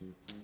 Looking